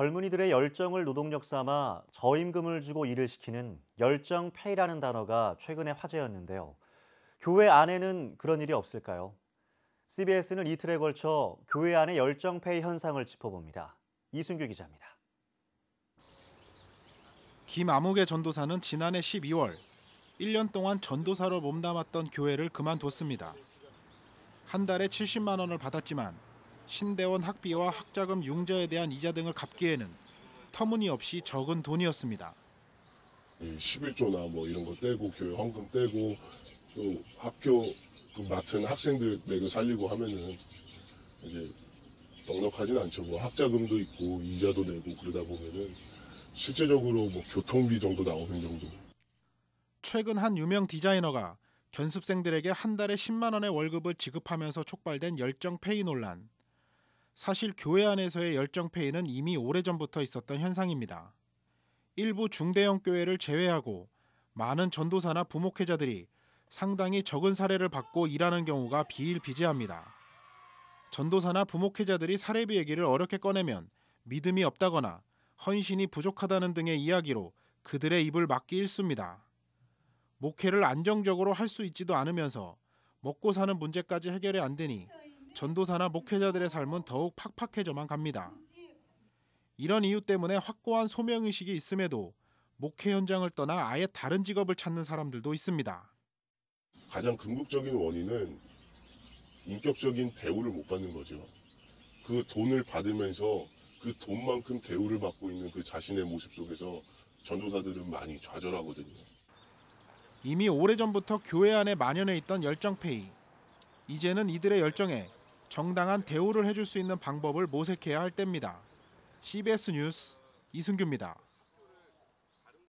젊은이들의 열정을 노동력 삼아 저임금을 주고 일을 시키는 열정페이라는 단어가 최근에 화제였는데요. 교회 안에는 그런 일이 없을까요? CBS는 이틀에 걸쳐 교회 안의 열정페이 현상을 짚어봅니다. 이순규 기자입니다. 김아무개 전도사는 지난해 12월 1년 동안 전도사로 몸담았던 교회를 그만뒀습니다. 한 달에 70만 원을 받았지만 신대원 학비와 학자금 융자에 대한 이자 등을 갚기에는 터무니없이 적은 돈이었습니다. 이 11조나 뭐 이런 거 떼고 교회 헌금 떼고 또 학교 그 맡은 학생들 매그 살리고 하면은 이제 넉넉하진 않죠. 뭐 학자금도 있고 이자도 내고 그러다 보면은 실제적으로 뭐 교통비 정도 나오는 정도. 최근 한 유명 디자이너가 견습생들에게 한 달에 10만 원의 월급을 지급하면서 촉발된 열정 페이 논란. 사실 교회 안에서의 열정 페이는 이미 오래전부터 있었던 현상입니다. 일부 중대형 교회를 제외하고 많은 전도사나 부목회자들이 상당히 적은 사례를 받고 일하는 경우가 비일비재합니다. 전도사나 부목회자들이 사례비 얘기를 어렵게 꺼내면 믿음이 없다거나 헌신이 부족하다는 등의 이야기로 그들의 입을 막기 일쑤입니다. 목회를 안정적으로 할 수 있지도 않으면서 먹고 사는 문제까지 해결이 안 되니 전도사나 목회자들의 삶은 더욱 팍팍해져만 갑니다. 이런 이유 때문에 확고한 소명의식이 있음에도 목회 현장을 떠나 아예 다른 직업을 찾는 사람들도 있습니다. 가장 궁극적인 원인은 인격적인 대우를 못 받는 거죠. 그 돈을 받으면서 그 돈만큼 대우를 받고 있는 그 자신의 모습 속에서 전도사들은 많이 좌절하거든요. 이미 오래전부터 교회 안에 만연해 있던 열정페이. 이제는 이들의 열정에 정당한 대우를 해줄 수 있는 방법을 모색해야 할 때입니다. CBS 뉴스 이승규입니다.